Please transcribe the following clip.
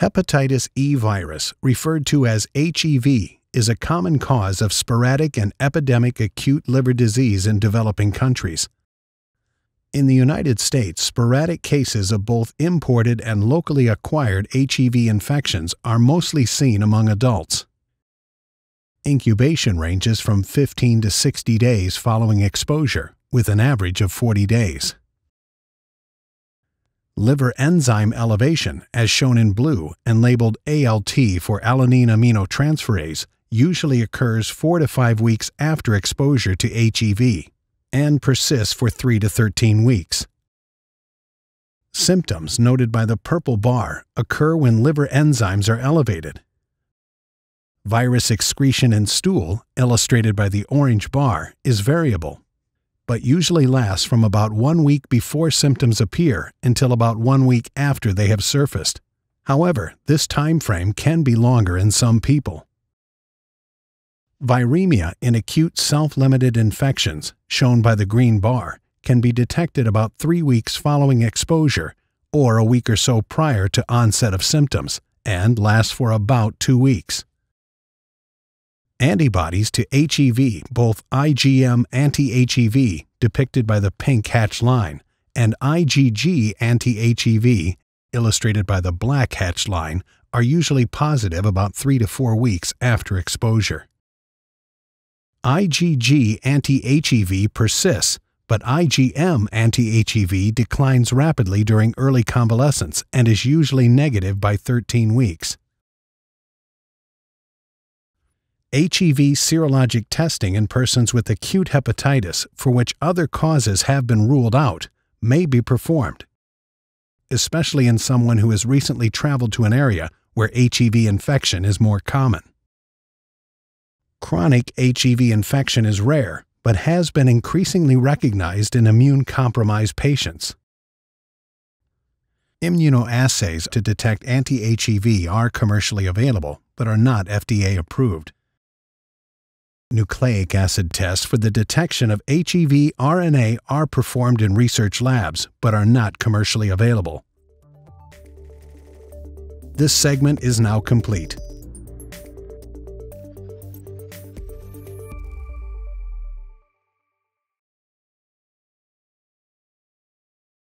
Hepatitis E virus, referred to as HEV, is a common cause of sporadic and epidemic acute liver disease in developing countries. In the United States, sporadic cases of both imported and locally acquired HEV infections are mostly seen among adults. Incubation ranges from 15 to 60 days following exposure, with an average of 40 days. Liver enzyme elevation, as shown in blue and labeled ALT for alanine aminotransferase, usually occurs 4 to 5 weeks after exposure to HEV and persists for 3 to 13 weeks. Symptoms noted by the purple bar occur when liver enzymes are elevated. Virus excretion in stool, illustrated by the orange bar, is variable but usually lasts from about one week before symptoms appear until about one week after they have surfaced. However, this time frame can be longer in some people. Viremia in acute self-limited infections, shown by the green bar, can be detected about three weeks following exposure or a week or so prior to onset of symptoms and lasts for about two weeks. Antibodies to HEV, both IgM anti-HEV, depicted by the pink hatch line, and IgG anti-HEV, illustrated by the black hatch line, are usually positive about 3 to 4 weeks after exposure. IgG anti-HEV persists, but IgM anti-HEV declines rapidly during early convalescence and is usually negative by 13 weeks. HEV serologic testing in persons with acute hepatitis for which other causes have been ruled out may be performed, especially in someone who has recently traveled to an area where HEV infection is more common. Chronic HEV infection is rare, but has been increasingly recognized in immune-compromised patients. Immunoassays to detect anti-HEV are commercially available, but are not FDA approved nucleic acid tests for the detection of HEV RNA are performed in research labs but are not commercially available. This segment is now complete.